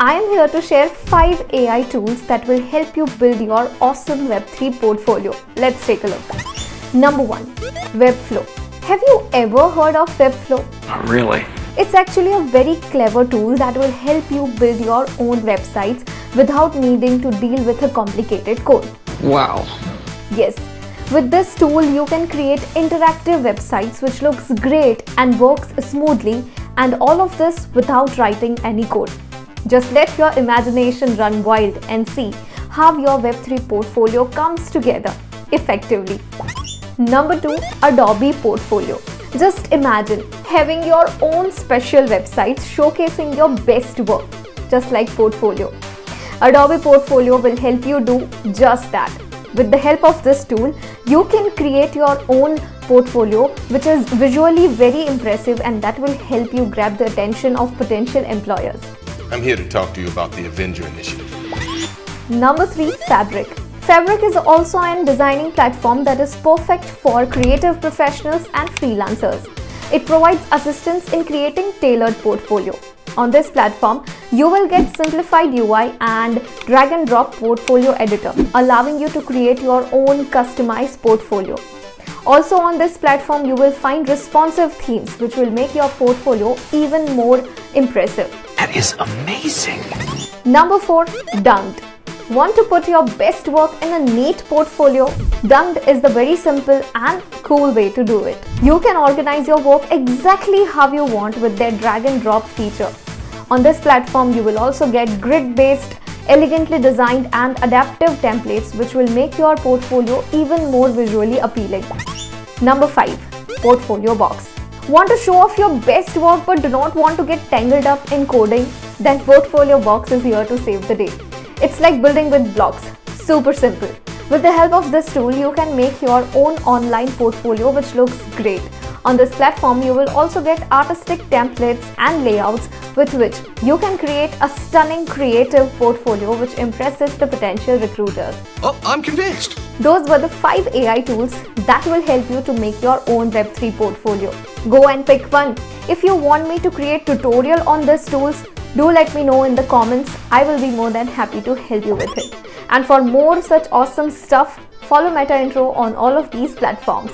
I am here to share 5 AI tools that will help you build your awesome Web3 portfolio. Let's take a look. Number 1. Webflow. Have you ever heard of Webflow? Not really. It's actually a very clever tool that will help you build your own websites without needing to deal with a complicated code. Wow. Yes, with this tool you can create interactive websites which looks great and works smoothly and all of this without writing any code. Just let your imagination run wild and see how your Web3 portfolio comes together effectively. Number 2. Adobe Portfolio. Just imagine having your own special websites showcasing your best work, just like Portfolio. Adobe Portfolio will help you do just that. With the help of this tool, you can create your own portfolio which is visually very impressive and that will help you grab the attention of potential employers. I'm here to talk to you about the Avenger Initiative. Number 3. Fabrik. Fabrik is also an designing platform that is perfect for creative professionals and freelancers. It provides assistance in creating tailored portfolio. On this platform, you will get simplified UI and drag and drop portfolio editor, allowing you to create your own customized portfolio. Also on this platform, you will find responsive themes which will make your portfolio even more impressive. That is amazing. Number 4. Dunked. Want to put your best work in a neat portfolio? Dunked is the very simple and cool way to do it. You can organize your work exactly how you want with their drag and drop feature. On this platform, you will also get grid-based, elegantly designed and adaptive templates which will make your portfolio even more visually appealing. Number 5. Portfolio Box. Want to show off your best work but do not want to get tangled up in coding? Then Portfolio Box is here to save the day. It's like building with blocks. Super simple. With the help of this tool, you can make your own online portfolio which looks great. On this platform, you will also get artistic templates and layouts with which you can create a stunning creative portfolio which impresses the potential recruiters. Oh, I'm convinced. Those were the 5 AI tools that will help you to make your own Web3 portfolio. Go and pick one. If you want me to create tutorial on these tools, do let me know in the comments. I will be more than happy to help you with it. And for more such awesome stuff, follow Metaintro on all of these platforms.